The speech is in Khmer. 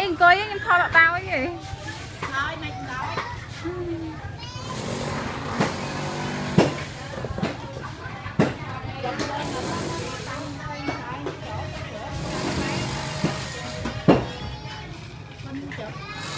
អីអង្គុយខ្ញុំខំបាក់បោយហីហើយមិនដល់ចាំ